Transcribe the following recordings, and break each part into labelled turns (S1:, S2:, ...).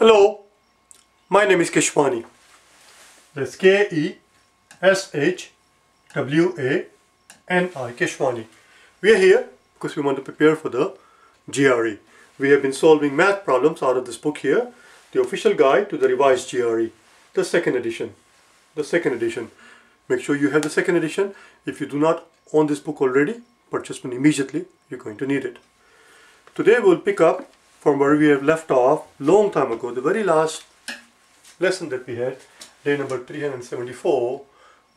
S1: Hello, my name is Keshwani. That's K-E-S-H-W-A-N-I, Keshwani. We are here because we want to prepare for the GRE. We have been solving math problems out of this book here, the official guide to the revised GRE, the second edition. The second edition. Make sure you have the second edition. If you do not own this book already, purchase one immediately. You're going to need it. Today we'll pick up from where we have left off long time ago. The very last lesson that we had, day number 374,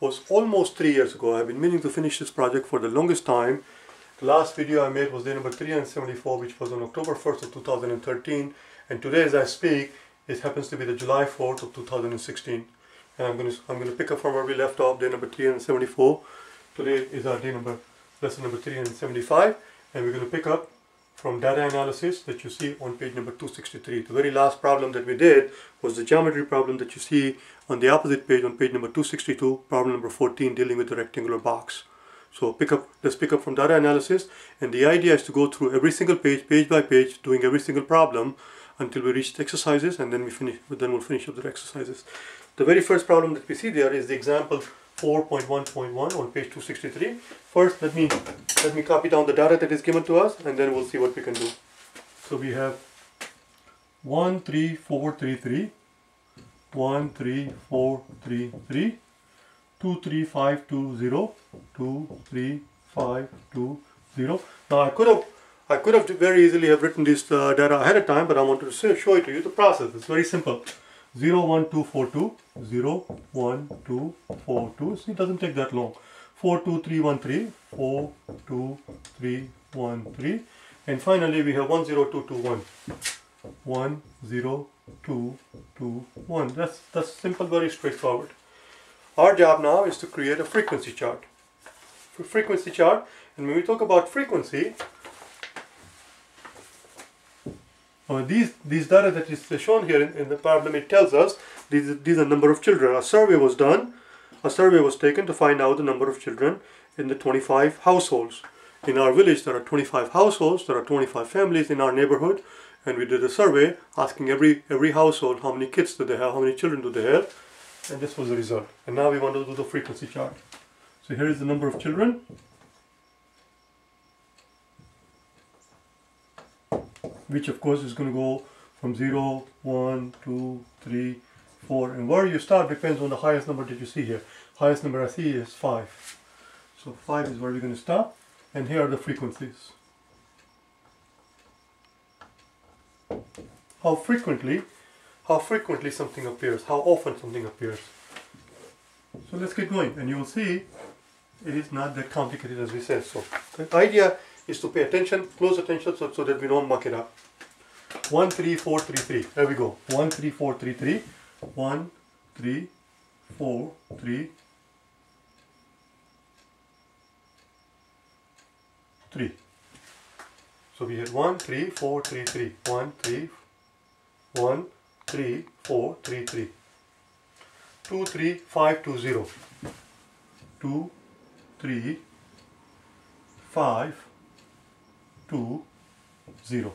S1: was almost three years ago. I've been meaning to finish this project for the longest time. The last video I made was day number 374, which was on October 1st of 2013. And today as I speak, it happens to be the July 4th of 2016 and I'm going to I'm going to pick up from where we left off, day number 374. Today is our day number lesson number 375, and we're going to pick up from data analysis that you see on page number 263. The very last problem that we did was the geometry problem that you see on the opposite page on page number 262, problem number 14 dealing with the rectangular box. So pick up, let's pick up from data analysis and the idea is to go through every single page, page by page, doing every single problem until we reach the exercises and then we finish, then we'll finish up the exercises. The very first problem that we see there is the example 4.1.1 on page 263. First, let me let me copy down the data that is given to us, and then we'll see what we can do. So we have 13433, 13433, 23520, 23520. Now I could have I could have very easily have written this uh, data ahead of time, but I wanted to show it to you the process. It's very simple. 01242 01242 see it doesn't take that long 42313 42313 and finally we have 10221 10221 that's that's simple very straightforward. Our job now is to create a frequency chart. Frequency chart and when we talk about frequency Uh, these, these data that is shown here in, in, the problem, it tells us these, these are number of children. A survey was done, a survey was taken to find out the number of children in the 25 households. In our village, there are 25 households, there are 25 families in our neighborhood, and we did a survey asking every, every household how many kids do they have, how many children do they have, and this was the result. And now we want to do the frequency chart. So here is the number of children, which of course is going to go from 0, 1, 2, 3, 4 and where you start depends on the highest number that you see here. Highest number I see is 5. So 5 is where we're going to stop and here are the frequencies. How frequently how frequently something appears, how often something appears. So let's get going and you will see it is not that complicated as we said. So the idea is to pay attention, close attention so, so that we don't muck it up. 1, 3, 4, 3, 3. There we go. 1, 3, 4, 3, 3. 1, 3, 4, 3, 3. So we had 1, 3, 4, 3, 3. 1, 3, 1, 3, 4, 3, 3. 2, 3, 5, 2, 0. 2, 3, 5, 2, 0.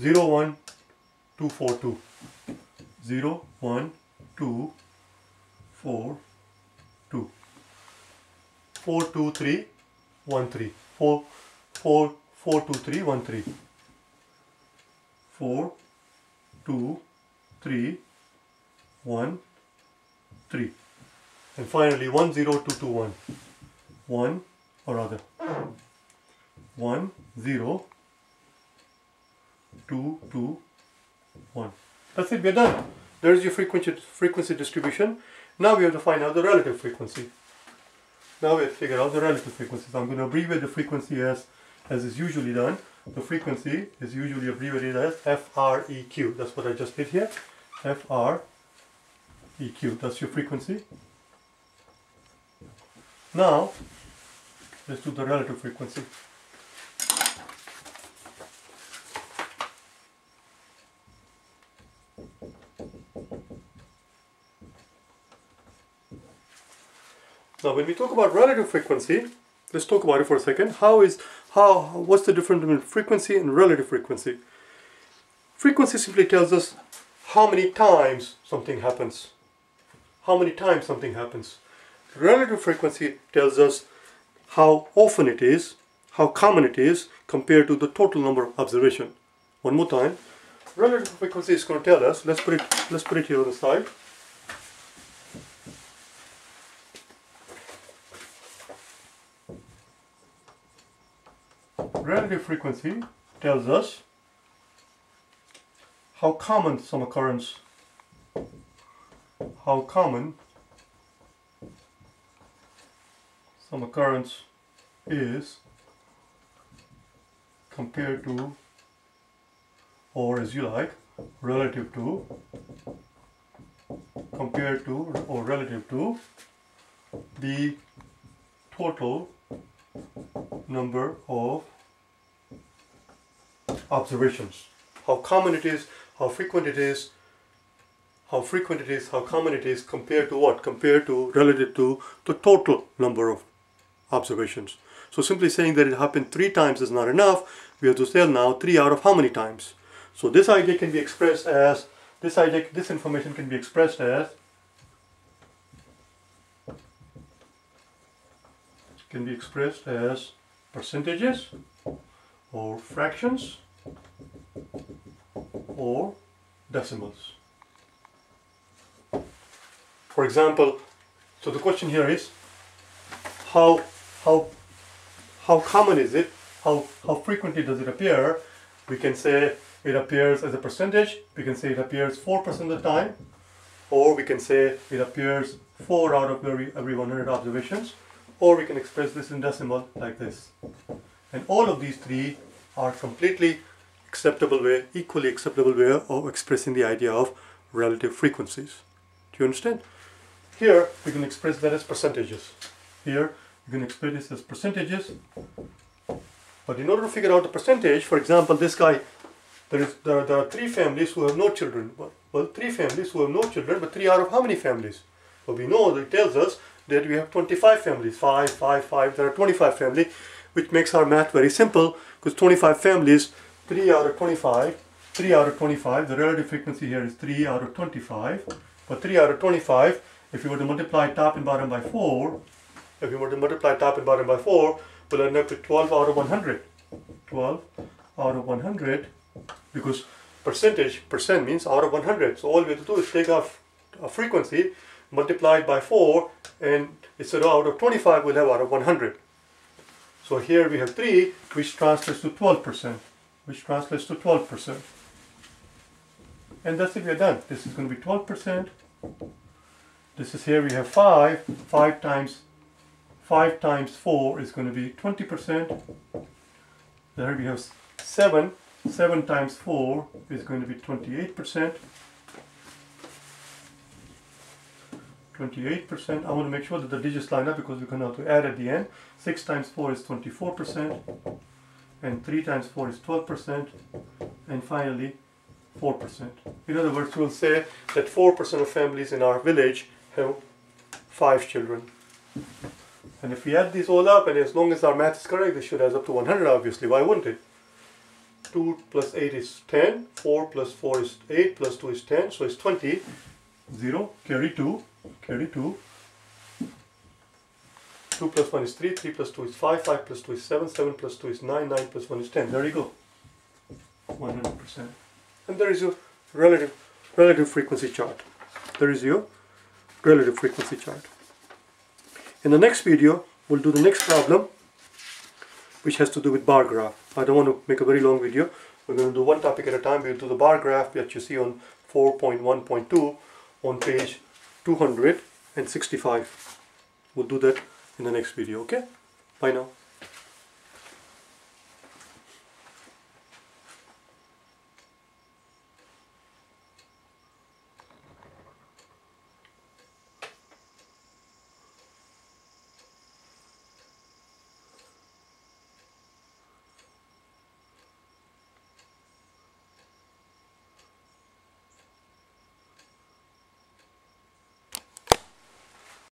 S1: 0, 1, 2, 4, 2. 0, 1, 2, 4, 2. 4, 2, 3, 1, 3. 4, 4, 4, 2, 3, 1, 3. 4, 2, 3, 1, 3. And finally 1, 0, 2, 2, 1. 1 or other. 1, 0, 2, 2, 1. That's it, we're done. There's your frequency, frequency distribution. Now we have to find out the relative frequency. Now we have to figure out the relative frequency. So I'm going to abbreviate the frequency as, as is usually done. The frequency is usually abbreviated as FREQ. That's what I just did here. FREQ. That's your frequency. Now, let's do the relative frequency. Now when we talk about relative frequency, let's talk about it for a second. How is, how, what's the difference between frequency and relative frequency? Frequency simply tells us how many times something happens. How many times something happens. Relative frequency tells us how often it is, how common it is compared to the total number of observation. One more time. Relative frequency is going to tell us, let's put it, let's put it here on the side. Relative frequency tells us how common some occurrence, how common some occurrence is compared to or as you like relative to compared to or relative to the total number of observations. How common it is how frequent it is how frequent it is how common it is compared to what? Compared to relative to the total number of observations. So simply saying that it happened three times is not enough. We have to say now three out of how many times? So this idea can be expressed as, this idea, this information can be expressed as, can be expressed as percentages or fractions or decimals. For example, so the question here is how how how common is it? How how frequently does it appear? We can say it appears as a percentage. We can say it appears 4% of the time. Or we can say it appears 4 out of every, every 100 observations. Or we can express this in decimal like this. And all of these three are completely acceptable way, equally acceptable way of expressing the idea of relative frequencies. Do you understand? Here we can express that as percentages. Here you can express this as percentages. But in order to figure out the percentage, for example, this guy there, is, there, are, there are three families who have no children. Well, well, three families who have no children, but three out of how many families? Well, we know that it tells us that we have 25 families. 5, 5, 5, there are 25 families, which makes our math very simple, because 25 families, 3 out of 25, 3 out of 25, the relative frequency here is 3 out of 25, but 3 out of 25, if you were to multiply top and bottom by 4, if you were to multiply top and bottom by 4, we'll end up with 12 out of 100. 12 out of 100 because percentage, percent means out of 100. So all we have to do is take our, our frequency, multiply it by 4, and instead of out of 25, we'll have out of 100. So here we have 3, which translates to 12%, which translates to 12%. And that's it, we're done. This is going to be 12%. This is here we have 5. 5 times 5 times 4 is going to be 20%. There we have 7 7 times 4 is going to be 28%. 28%. I want to make sure that the digits line up because we're going to have to add at the end. 6 times 4 is 24%. And 3 times 4 is 12%. And finally, 4%. In other words, we'll say that 4% of families in our village have 5 children. And if we add these all up, and as long as our math is correct, this should add up to 100 obviously. Why wouldn't it? 2 plus 8 is 10, 4 plus 4 is 8, plus 2 is 10, so it's 20. 0, carry 2, carry 2. 2 plus 1 is 3, 3 plus 2 is 5, 5 plus 2 is 7, 7 plus 2 is 9, 9 plus 1 is 10. There you go. 100%. And there is your relative, relative frequency chart. There is your relative frequency chart. In the next video, we'll do the next problem which has to do with bar graph. I don't want to make a very long video. We're going to do one topic at a time. We'll do the bar graph that you see on 4.1.2 on page 265. We'll do that in the next video, okay? Bye now.